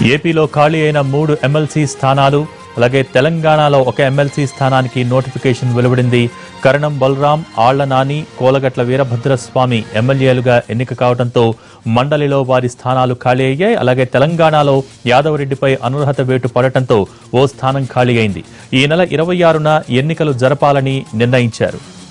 ఏపీలో ఖాళీ అయిన మూడు ఎమ్మెల్సీ స్థానాలు అలాగే తెలంగాణలో ఒక ఎమ్మెల్సీ స్థానానికి నోటిఫికేషన్ వెలువడింది. కరణం బలరాం ఆళ్ళ నాని కోలగట్ల వీరభద్రస్వామి ఎమ్మెల్యేలుగా ఎన్నిక కావడంతో మండలిలో వారి స్థానాలు ఖాళీ అయ్యాయి. అలాగే తెలంగాణలో యాదవరెడ్డిపై అనర్హత వేటు పడటంతో ఓ స్థానం ఖాళీ అయింది. ఈ నెల ఇరవై ఆరున ఎన్నికలు జరపాలని నిర్ణయించారు.